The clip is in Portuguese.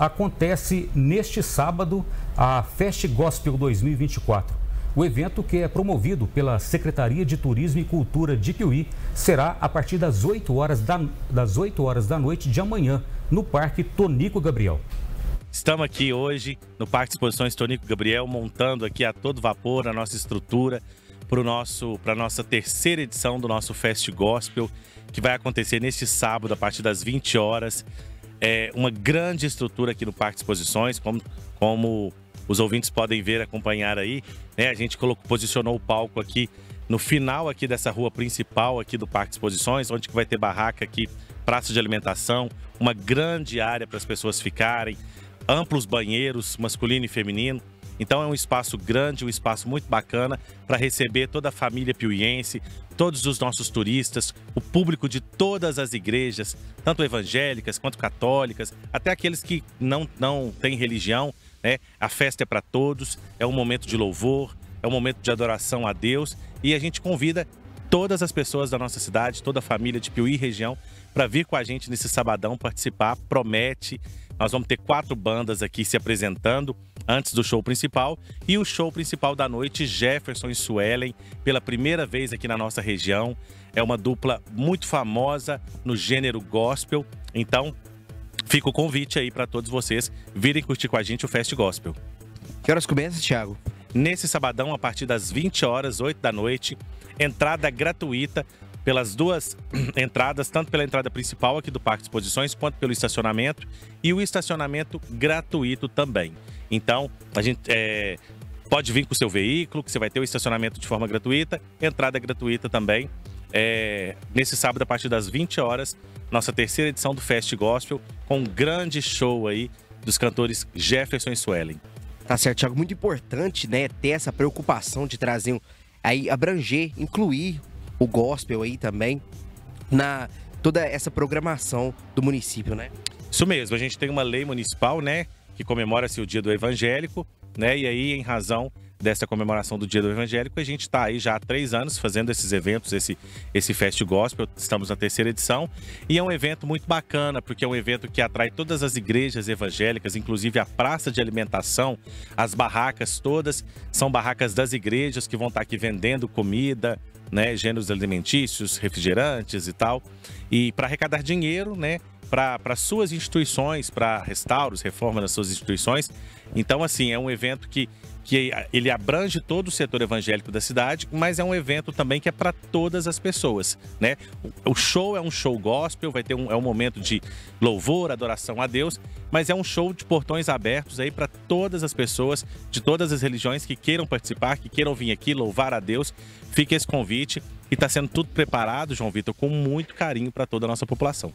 acontece neste sábado a Fest Gospel 2024. O evento, que é promovido pela Secretaria de Turismo e Cultura de Piuí, será a partir das 8 horas da, das 8 horas da noite de amanhã, no Parque Tonico Gabriel. Estamos aqui hoje no Parque de Exposições Tonico Gabriel, montando aqui a todo vapor a nossa estrutura para a nossa terceira edição do nosso Fest Gospel, que vai acontecer neste sábado, a partir das 20 horas. É uma grande estrutura aqui no Parque de Exposições, como, como os ouvintes podem ver, acompanhar aí. Né? A gente colocou, posicionou o palco aqui no final aqui dessa rua principal aqui do Parque de Exposições, onde vai ter barraca aqui, praça de alimentação, uma grande área para as pessoas ficarem, amplos banheiros, masculino e feminino. Então é um espaço grande, um espaço muito bacana para receber toda a família piuiense, todos os nossos turistas, o público de todas as igrejas, tanto evangélicas quanto católicas, até aqueles que não, não têm religião. Né? A festa é para todos, é um momento de louvor, é um momento de adoração a Deus e a gente convida todas as pessoas da nossa cidade, toda a família de Piuí região, para vir com a gente nesse sabadão participar. Promete. Nós vamos ter quatro bandas aqui se apresentando antes do show principal. E o show principal da noite, Jefferson e Suelen, pela primeira vez aqui na nossa região. É uma dupla muito famosa no gênero gospel. Então, fica o convite aí para todos vocês virem curtir com a gente o Fest Gospel. Que horas começa, Thiago? Nesse sabadão, a partir das 20 horas, 8 da noite, entrada gratuita pelas duas entradas, tanto pela entrada principal aqui do Parque de Exposições, quanto pelo estacionamento, e o estacionamento gratuito também. Então, a gente é, pode vir com o seu veículo, que você vai ter o estacionamento de forma gratuita, entrada gratuita também. É, nesse sábado, a partir das 20 horas, nossa terceira edição do Fest Gospel, com um grande show aí dos cantores Jefferson e Suelen. Tá certo, Thiago. Muito importante, né, ter essa preocupação de trazer, aí, abranger, incluir o gospel aí também na toda essa programação do município, né? Isso mesmo, a gente tem uma lei municipal, né, que comemora-se o Dia do Evangélico, né? E aí, em razão dessa comemoração do Dia do Evangélico, a gente está aí já há três anos fazendo esses eventos, esse, esse Fest Gospel, estamos na terceira edição, e é um evento muito bacana, porque é um evento que atrai todas as igrejas evangélicas, inclusive a praça de alimentação, as barracas todas, são barracas das igrejas que vão estar tá aqui vendendo comida, né, gêneros alimentícios, refrigerantes e tal, e para arrecadar dinheiro, né, para suas instituições, para restauros, reforma das suas instituições. Então, assim, é um evento que, que ele abrange todo o setor evangélico da cidade, mas é um evento também que é para todas as pessoas, né? O show é um show gospel, vai ter um, é um momento de louvor, adoração a Deus, mas é um show de portões abertos aí para todas as pessoas de todas as religiões que queiram participar, que queiram vir aqui louvar a Deus. Fica esse convite e está sendo tudo preparado, João Vitor, com muito carinho para toda a nossa população.